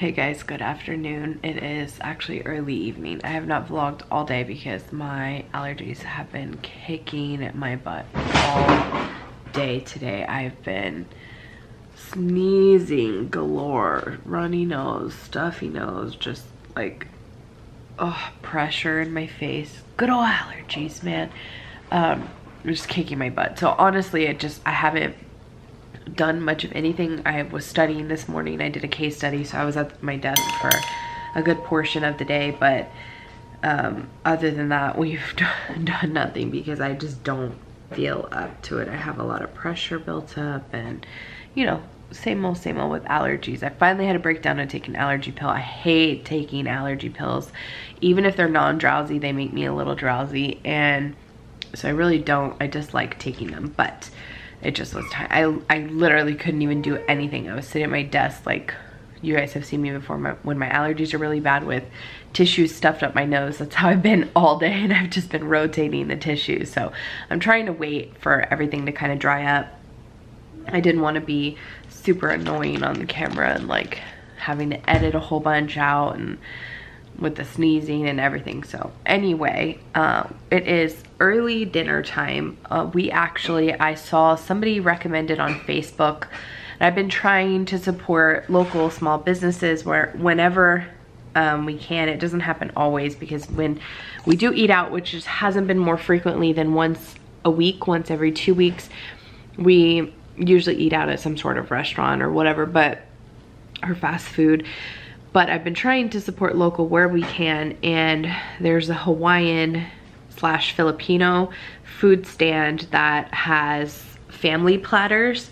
Hey guys, good afternoon. It is actually early evening. I have not vlogged all day because my allergies have been kicking my butt all day today. I've been sneezing galore, runny nose, stuffy nose, just like, oh, pressure in my face. Good old allergies, man. Um, just kicking my butt. So honestly, it just, I haven't done much of anything. I was studying this morning. I did a case study, so I was at my desk for a good portion of the day, but um, other than that, we've done, nothing because I just don't feel up to it. I have a lot of pressure built up and, you know, same old, same old with allergies. I finally had to break down and take an allergy pill. I hate taking allergy pills. Even if they're non-drowsy, they make me a little drowsy. And so I really don't, I just like taking them. But it just was time. I, I literally couldn't even do anything. I was sitting at my desk like you guys have seen me before my, when my allergies are really bad with tissues stuffed up my nose. That's how I've been all day and I've just been rotating the tissues. So I'm trying to wait for everything to kind of dry up. I didn't want to be super annoying on the camera and like having to edit a whole bunch out and with the sneezing and everything. So anyway, uh, it is early dinner time. Uh, we actually, I saw somebody recommended on Facebook and I've been trying to support local small businesses where whenever um, we can, it doesn't happen always because when we do eat out, which just hasn't been more frequently than once a week, once every two weeks, we usually eat out at some sort of restaurant or whatever, but, or fast food but I've been trying to support local where we can and there's a Hawaiian slash Filipino food stand that has family platters.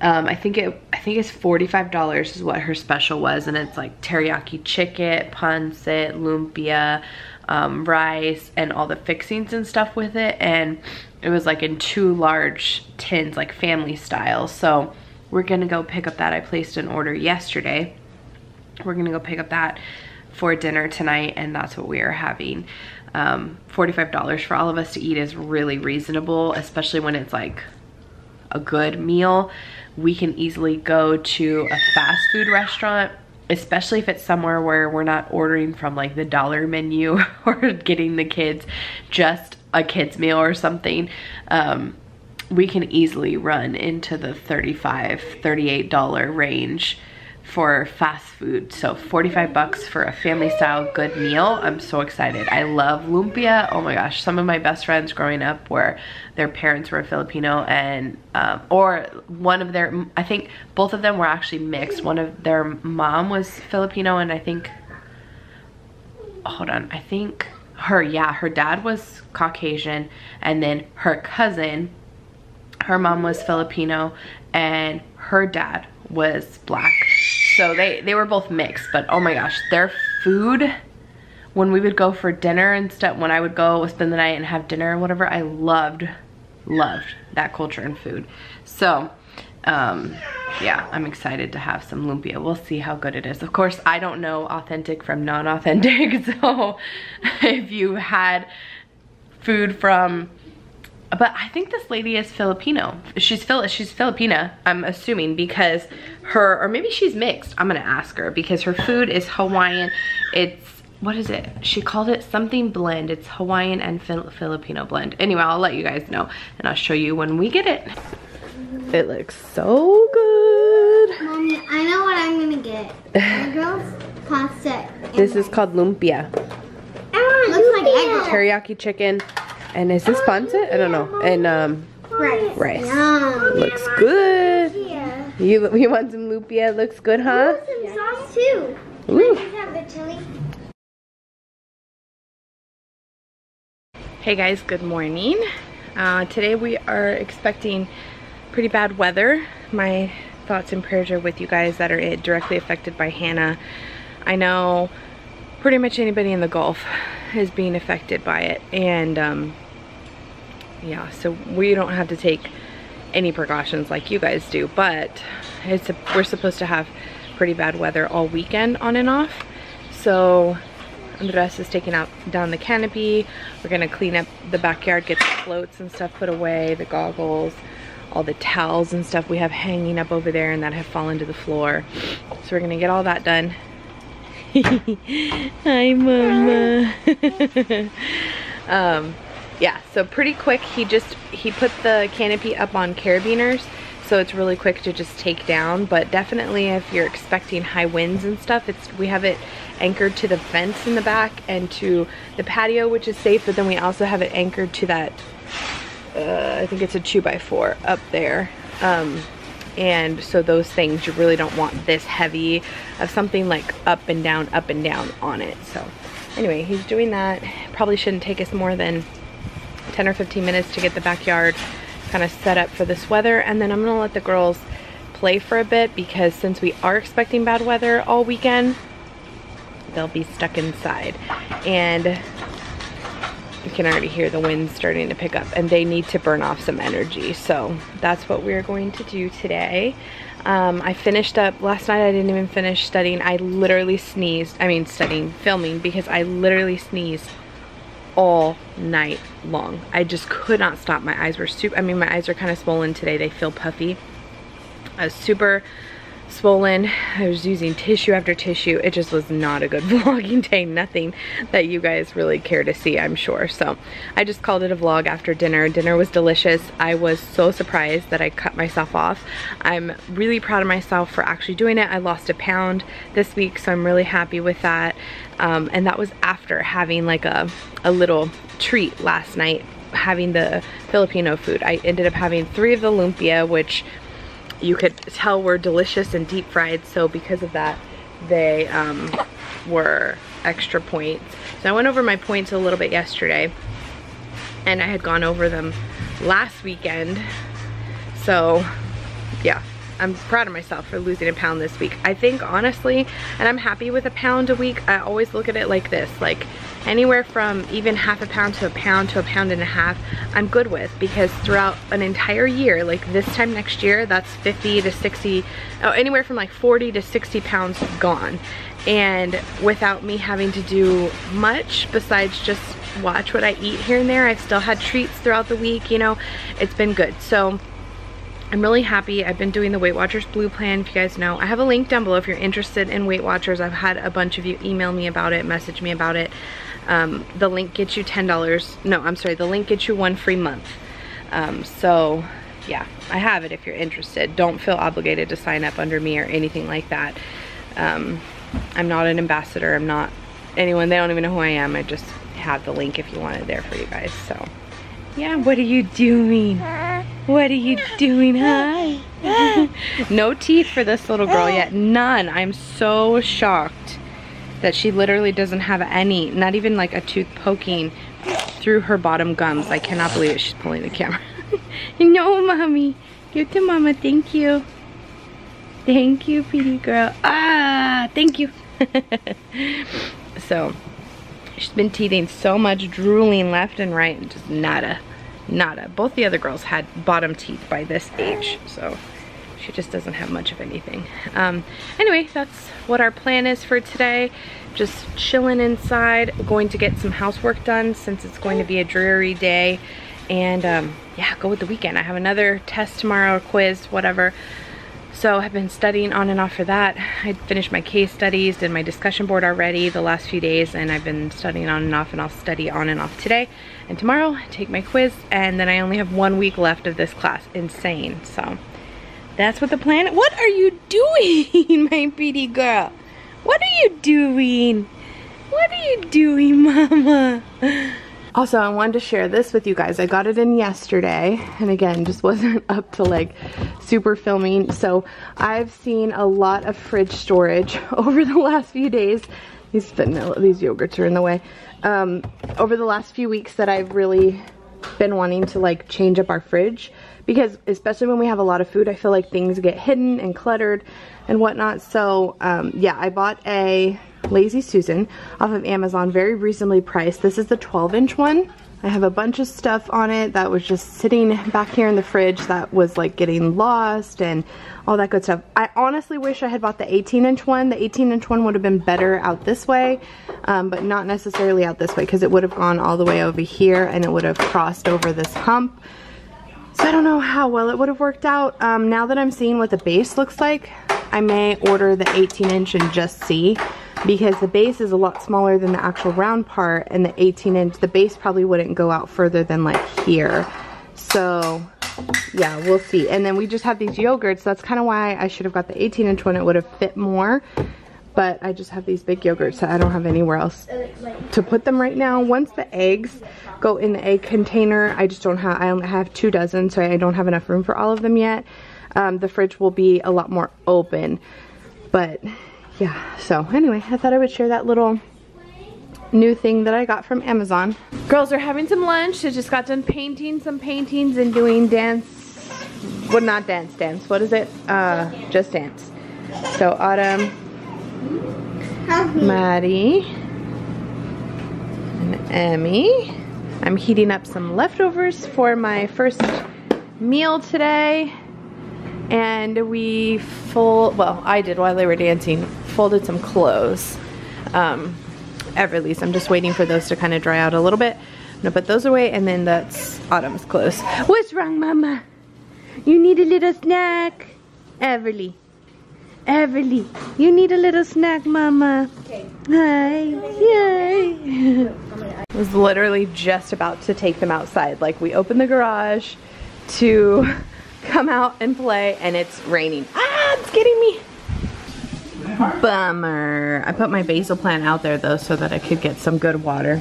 Um, I think it I think it's $45 is what her special was and it's like teriyaki chicken, pancit, lumpia, um, rice and all the fixings and stuff with it and it was like in two large tins like family style. So we're gonna go pick up that. I placed an order yesterday we're gonna go pick up that for dinner tonight and that's what we are having. Um, $45 for all of us to eat is really reasonable, especially when it's like a good meal. We can easily go to a fast food restaurant, especially if it's somewhere where we're not ordering from like the dollar menu or getting the kids just a kid's meal or something. Um, we can easily run into the $35, $38 range for fast food. So 45 bucks for a family style good meal. I'm so excited. I love lumpia. Oh my gosh, some of my best friends growing up where their parents were Filipino and, um, or one of their, I think both of them were actually mixed. One of their mom was Filipino and I think, hold on, I think her, yeah, her dad was Caucasian and then her cousin, her mom was Filipino and her dad was black so they, they were both mixed, but oh my gosh, their food, when we would go for dinner and stuff, when I would go spend the night and have dinner or whatever, I loved, loved that culture and food. So, um, yeah, I'm excited to have some lumpia. We'll see how good it is. Of course, I don't know authentic from non-authentic, so if you had food from but I think this lady is Filipino. She's Phil she's Filipina, I'm assuming, because her, or maybe she's mixed. I'm gonna ask her because her food is Hawaiian. It's, what is it? She called it something blend. It's Hawaiian and Fil Filipino blend. Anyway, I'll let you guys know and I'll show you when we get it. It looks so good. Mommy, I know what I'm gonna get. girls pasta. This is called lumpia. Looks like egg Teriyaki chicken. And is this pancit? I don't know. And um, rice. Rice. Yum. Looks good. Yeah. You you want some lumpia? Looks good, huh? some sauce too. Ooh. have the chili. Hey guys, good morning. Uh, today we are expecting pretty bad weather. My thoughts and prayers are with you guys that are directly affected by Hanna. I know pretty much anybody in the Gulf is being affected by it and um, yeah, so we don't have to take any precautions like you guys do, but it's a, we're supposed to have pretty bad weather all weekend on and off. So Andres is taking out down the canopy. We're gonna clean up the backyard, get the floats and stuff put away, the goggles, all the towels and stuff we have hanging up over there and that have fallen to the floor. So we're gonna get all that done Hi, Mama. um, yeah, so pretty quick. He just, he put the canopy up on carabiners so it's really quick to just take down but definitely if you're expecting high winds and stuff it's we have it anchored to the fence in the back and to the patio which is safe but then we also have it anchored to that uh, I think it's a 2 by 4 up there um, and so those things you really don't want this heavy of something like up and down up and down on it so anyway he's doing that probably shouldn't take us more than 10 or 15 minutes to get the backyard kind of set up for this weather. And then I'm gonna let the girls play for a bit because since we are expecting bad weather all weekend they'll be stuck inside. And you can already hear the wind starting to pick up and they need to burn off some energy. So that's what we're going to do today. Um, I finished up last night I didn't even finish studying. I literally sneezed I mean studying filming because I literally sneezed all night long. I just could not stop. My eyes were super, I mean, my eyes are kind of swollen today. They feel puffy. I was super swollen. I was using tissue after tissue. It just was not a good vlogging day. Nothing that you guys really care to see, I'm sure. So I just called it a vlog after dinner. Dinner was delicious. I was so surprised that I cut myself off. I'm really proud of myself for actually doing it. I lost a pound this week, so I'm really happy with that. Um, and that was after having like a, a little treat last night having the Filipino food. I ended up having three of the lumpia, which you could tell were delicious and deep fried so because of that they um, were extra points. So I went over my points a little bit yesterday and I had gone over them last weekend. So yeah I'm proud of myself for losing a pound this week. I think honestly, and I'm happy with a pound a week, I always look at it like this, like anywhere from even half a pound to a pound to a pound and a half, I'm good with because throughout an entire year, like this time next year, that's 50 to 60, oh, anywhere from like 40 to 60 pounds gone. And without me having to do much besides just watch what I eat here and there, I've still had treats throughout the week, you know, it's been good. So I'm really happy. I've been doing the Weight Watchers Blue Plan, if you guys know. I have a link down below if you're interested in Weight Watchers. I've had a bunch of you email me about it, message me about it. Um, the link gets you $10. No, I'm sorry. The link gets you one free month. Um, so, yeah, I have it if you're interested. Don't feel obligated to sign up under me or anything like that. Um, I'm not an ambassador. I'm not anyone. They don't even know who I am. I just have the link if you want it there for you guys. So, yeah, what are you doing? What are you doing? Hi. no teeth for this little girl yet. None. I'm so shocked that she literally doesn't have any, not even like a tooth poking through her bottom gums. I cannot believe it. She's pulling the camera. no, mommy. Give to mama. Thank you. Thank you, pretty girl. Ah, thank you. so, she's been teething so much, drooling left and right, and just nada nada. Both the other girls had bottom teeth by this age, so she just doesn't have much of anything. Um, anyway, that's what our plan is for today. Just chilling inside, going to get some housework done since it's going to be a dreary day. And um, yeah, go with the weekend. I have another test tomorrow, quiz, whatever. So I've been studying on and off for that. I finished my case studies, did my discussion board already the last few days, and I've been studying on and off, and I'll study on and off today. And tomorrow, take my quiz, and then I only have one week left of this class. Insane. So that's what the plan, what are you doing, my pretty girl? What are you doing? What are you doing, mama? Also, I wanted to share this with you guys. I got it in yesterday, and again, just wasn't up to like super filming. So I've seen a lot of fridge storage over the last few days. These vanilla, these yogurts are in the way. Um, over the last few weeks that I've really been wanting to like change up our fridge because especially when we have a lot of food, I feel like things get hidden and cluttered and whatnot. So um, yeah, I bought a Lazy Susan off of Amazon, very reasonably priced. This is the 12 inch one. I have a bunch of stuff on it that was just sitting back here in the fridge that was like getting lost and all that good stuff. I honestly wish I had bought the 18 inch one. The 18 inch one would have been better out this way, um, but not necessarily out this way because it would have gone all the way over here and it would have crossed over this hump So I don't know how well it would have worked out. Um, now that I'm seeing what the base looks like, I may order the 18 inch and just see because the base is a lot smaller than the actual round part and the 18 inch, the base probably wouldn't go out further than like here. So yeah, we'll see. And then we just have these yogurts. That's kind of why I should have got the 18 inch one. It would have fit more. But I just have these big yogurts that I don't have anywhere else to put them right now. Once the eggs go in the egg container, I just don't have, I only have two dozen, so I don't have enough room for all of them yet. Um, the fridge will be a lot more open. But yeah, so anyway, I thought I would share that little new thing that I got from Amazon. Girls are having some lunch. They just got done painting some paintings and doing dance, well not dance dance, what is it? Uh, just dance. So Autumn, Maddie, and Emmy. I'm heating up some leftovers for my first meal today. And we fold, well, I did while they were dancing, folded some clothes. Um, release. I'm just waiting for those to kind of dry out a little bit. I'm gonna put those away and then that's Autumn's clothes. What's wrong, Mama? You need a little snack? Everly. Everly, you need a little snack, Mama. Okay. Hi. Yay. I was literally just about to take them outside. Like we opened the garage to come out and play and it's raining. Ah, it's getting me. Bummer. I put my basil plant out there though so that I could get some good water.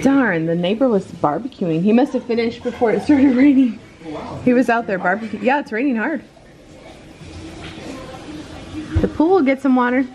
Darn, the neighbor was barbecuing. He must have finished before it started raining. He was out there barbecuing. Yeah, it's raining hard. Pool get some water.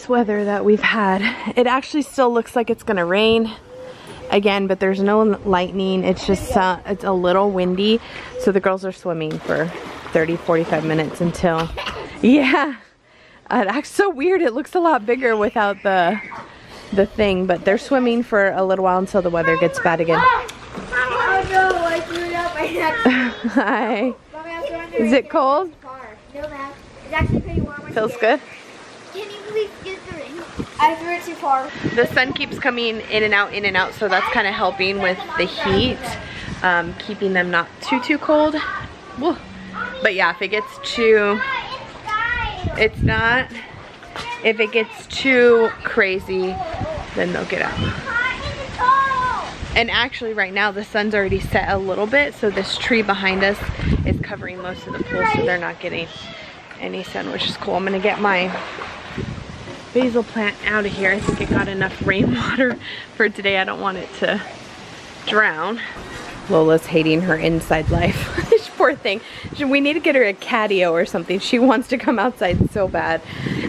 This weather that we've had. It actually still looks like it's gonna rain again, but there's no lightning. It's just, uh, it's a little windy. So the girls are swimming for 30, 45 minutes until, yeah. Uh, that's so weird. It looks a lot bigger without the, the thing, but they're swimming for a little while until the weather gets bad again. Hi. Is it cold? Feels good? I threw it too far. The sun keeps coming in and out, in and out, so that's kind of helping with the heat, um, keeping them not too, too cold. But yeah, if it gets too, it's not, if it gets too crazy, then they'll get out. And actually right now the sun's already set a little bit, so this tree behind us is covering most of the pool, so they're not getting any sun, which is cool. I'm gonna get my basil plant out of here. I think it got enough rainwater for today. I don't want it to drown. Lola's hating her inside life. This poor thing. We need to get her a catio or something. She wants to come outside so bad.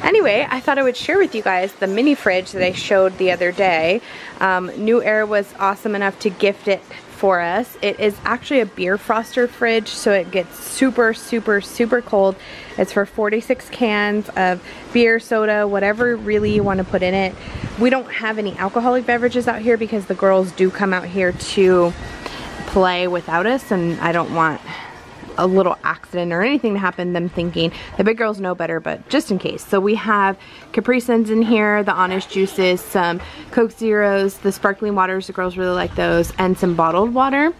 Anyway, I thought I would share with you guys the mini fridge that I showed the other day. Um, NewAir was awesome enough to gift it for us. It is actually a beer froster fridge, so it gets super, super, super cold. It's for 46 cans of beer, soda, whatever really you want to put in it. We don't have any alcoholic beverages out here because the girls do come out here to play without us, and I don't want a little accident or anything to happen, them thinking, the big girls know better, but just in case. So we have Capri Suns in here, the Honest Juices, some Coke Zeros, the sparkling waters, the girls really like those, and some bottled water.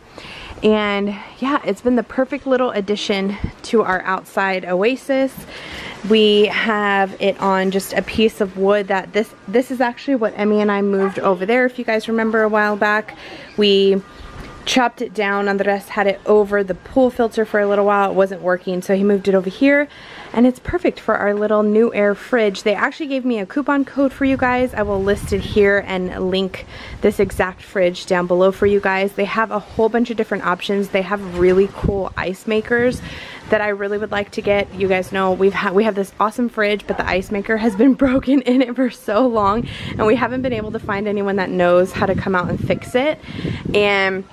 And yeah, it's been the perfect little addition to our outside oasis. We have it on just a piece of wood that this, this is actually what Emmy and I moved over there. If you guys remember a while back, we chopped it down. Andres had it over the pool filter for a little while. It wasn't working, so he moved it over here. And it's perfect for our little NewAir fridge. They actually gave me a coupon code for you guys. I will list it here and link this exact fridge down below for you guys. They have a whole bunch of different options. They have really cool ice makers that I really would like to get. You guys know we've had we have this awesome fridge, but the ice maker has been broken in it for so long, and we haven't been able to find anyone that knows how to come out and fix it. And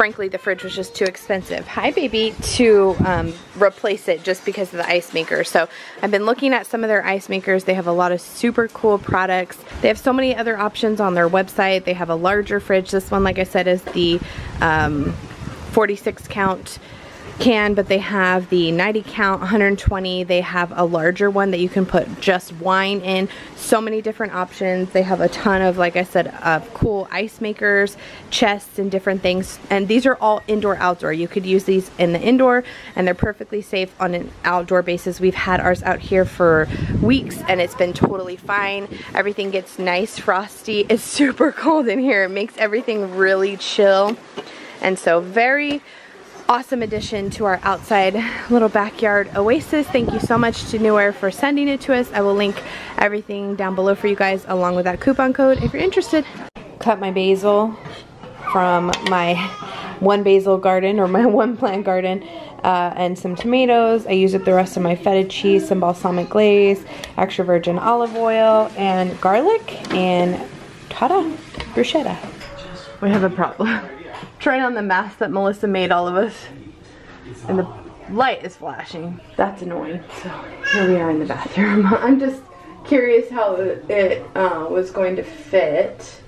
frankly the fridge was just too expensive. Hi baby to um, replace it just because of the ice maker. So I've been looking at some of their ice makers. They have a lot of super cool products. They have so many other options on their website. They have a larger fridge. This one like I said is the um, 46 count can, but they have the 90 count, 120. They have a larger one that you can put just wine in. So many different options. They have a ton of, like I said, of cool ice makers, chests, and different things. And these are all indoor outdoor. You could use these in the indoor, and they're perfectly safe on an outdoor basis. We've had ours out here for weeks, and it's been totally fine. Everything gets nice, frosty. It's super cold in here. It makes everything really chill. And so very awesome addition to our outside little backyard oasis. Thank you so much to NewAir for sending it to us. I will link everything down below for you guys along with that coupon code if you're interested. Cut my basil from my one basil garden or my one plant garden uh, and some tomatoes. I use it the rest of my feta cheese, some balsamic glaze, extra virgin olive oil, and garlic, and ta-da, bruschetta. We have a problem. trying on the mask that Melissa made all of us. And the light is flashing. That's annoying. So here we are in the bathroom. I'm just curious how it uh, was going to fit.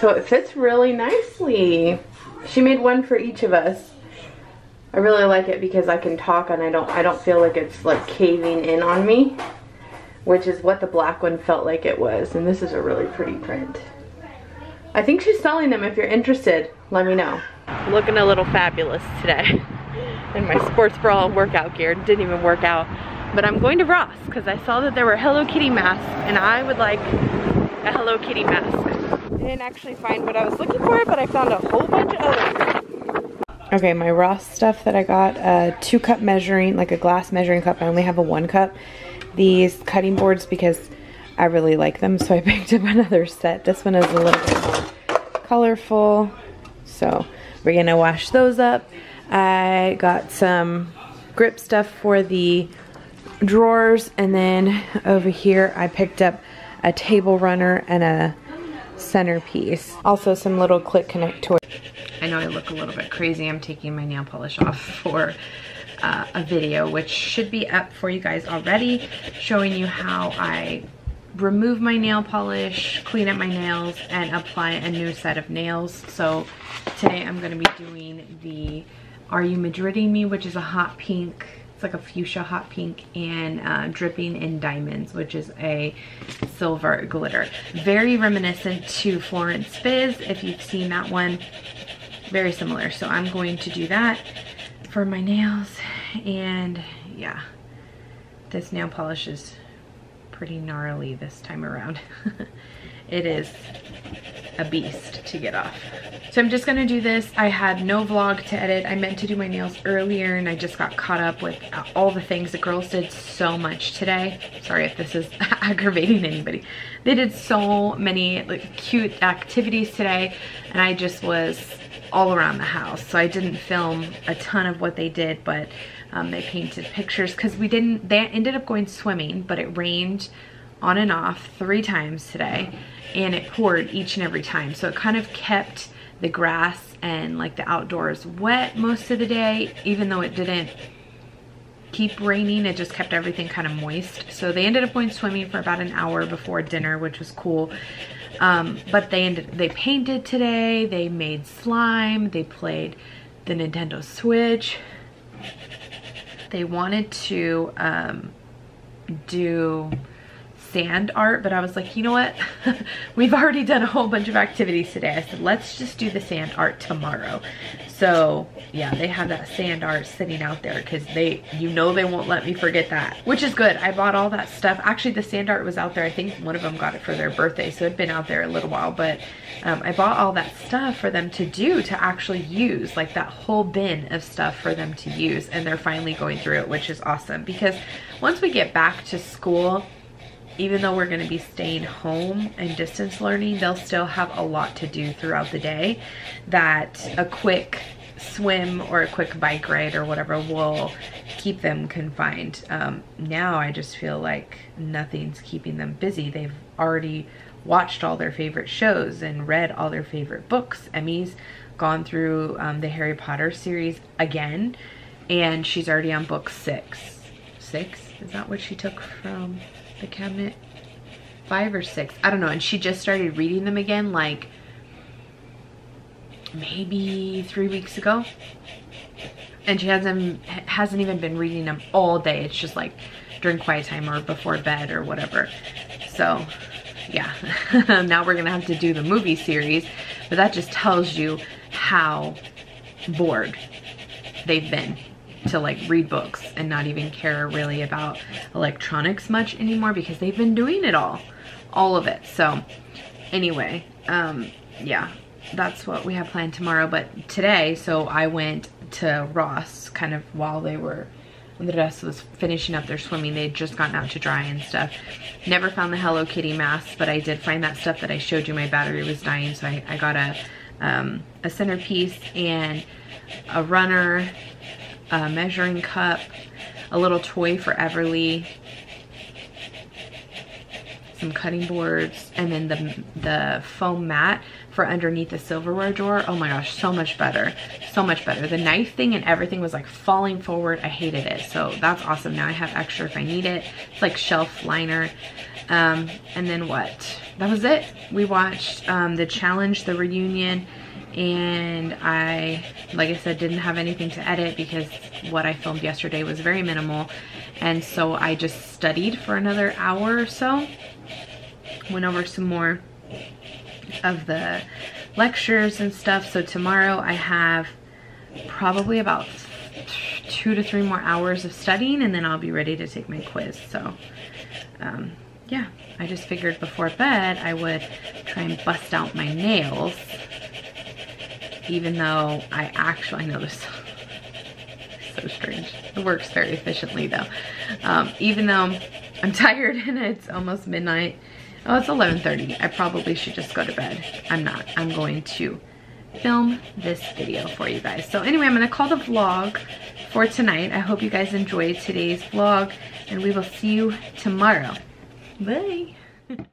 So it fits really nicely. She made one for each of us. I really like it because I can talk and I don't I don't feel like it's like caving in on me, which is what the black one felt like it was. And this is a really pretty print. I think she's selling them if you're interested. Let me know. Looking a little fabulous today in my sports bra workout gear. Didn't even work out. But I'm going to Ross because I saw that there were Hello Kitty masks and I would like a Hello Kitty mask. I didn't actually find what I was looking for, but I found a whole bunch of others. Okay, my Ross stuff that I got, a two cup measuring, like a glass measuring cup. I only have a one cup. These cutting boards because I really like them, so I picked up another set. This one is a little bit more colorful. So we're gonna wash those up. I got some grip stuff for the drawers and then over here I picked up a table runner and a centerpiece. Also some little click connect toys. I know I look a little bit crazy. I'm taking my nail polish off for uh, a video which should be up for you guys already showing you how I remove my nail polish, clean up my nails, and apply a new set of nails. So today I'm going to be doing the Are You Madriding Me, which is a hot pink. It's like a fuchsia hot pink and uh, dripping in diamonds, which is a silver glitter. Very reminiscent to Florence Fizz, if you've seen that one. Very similar. So I'm going to do that for my nails. And yeah, this nail polish is pretty gnarly this time around. it is a beast to get off. So I'm just gonna do this. I had no vlog to edit. I meant to do my nails earlier and I just got caught up with uh, all the things. The girls did so much today. Sorry if this is aggravating anybody. They did so many like cute activities today and I just was all around the house. So I didn't film a ton of what they did, but um, they painted pictures because we didn't, they ended up going swimming, but it rained on and off three times today and it poured each and every time. So it kind of kept the grass and like the outdoors wet most of the day, even though it didn't keep raining, it just kept everything kind of moist. So they ended up going swimming for about an hour before dinner, which was cool. Um, but they ended, they painted today, they made slime, they played the Nintendo Switch. They wanted to um, do sand art, but I was like, you know what? We've already done a whole bunch of activities today. I said, let's just do the sand art tomorrow. So yeah, they have that sand art sitting out there because they, you know they won't let me forget that, which is good. I bought all that stuff. Actually, the sand art was out there. I think one of them got it for their birthday, so it'd been out there a little while, but um, I bought all that stuff for them to do, to actually use, like that whole bin of stuff for them to use, and they're finally going through it, which is awesome because once we get back to school, even though we're going to be staying home and distance learning, they'll still have a lot to do throughout the day that a quick swim or a quick bike ride or whatever will keep them confined. Um, now I just feel like nothing's keeping them busy. They've already watched all their favorite shows and read all their favorite books. Emmy's gone through um, the Harry Potter series again and she's already on book six. Six? Is that what she took from the cabinet? Five or six? I don't know and she just started reading them again like maybe three weeks ago. And she hasn't hasn't even been reading them all day. It's just like during quiet time or before bed or whatever. So yeah. Now we're gonna have to do the movie series but that just tells you how bored they've been to like read books and not even care really about electronics much anymore because they've been doing it all all of it. So anyway um yeah that's what we have planned tomorrow. But today so i went to ross kind of while they were when the rest was finishing up their swimming. They'd just gotten out to dry and stuff. Never found the hello kitty mask but i did find that stuff that i showed you. My battery was dying so i, I got a um, a centerpiece and a runner a measuring cup, a little toy for Everly, some cutting boards, and then the, the foam mat for underneath the silverware drawer. Oh my gosh, so much better. So much better. The knife thing and everything was like falling forward. I hated it. So that's awesome. Now I have extra if I need it. It's like shelf liner. Um, and then what? That was it. We watched um, the challenge, the reunion, and I, like I said, didn't have anything to edit because what I filmed yesterday was very minimal. And so I just studied for another hour or so. Went over some more of the lectures and stuff. So tomorrow I have probably about two to three more hours of studying and then I'll be ready to take my quiz. So um, yeah, I just figured before bed I would try and bust out my nails even though I actually, I know this so strange. It works very efficiently though. Um, even though I'm tired and it's almost midnight. Oh, it's 11.30. I probably should just go to bed. I'm not. I'm going to film this video for you guys. So anyway, I'm going to call the vlog for tonight. I hope you guys enjoyed today's vlog and we will see you tomorrow. Bye.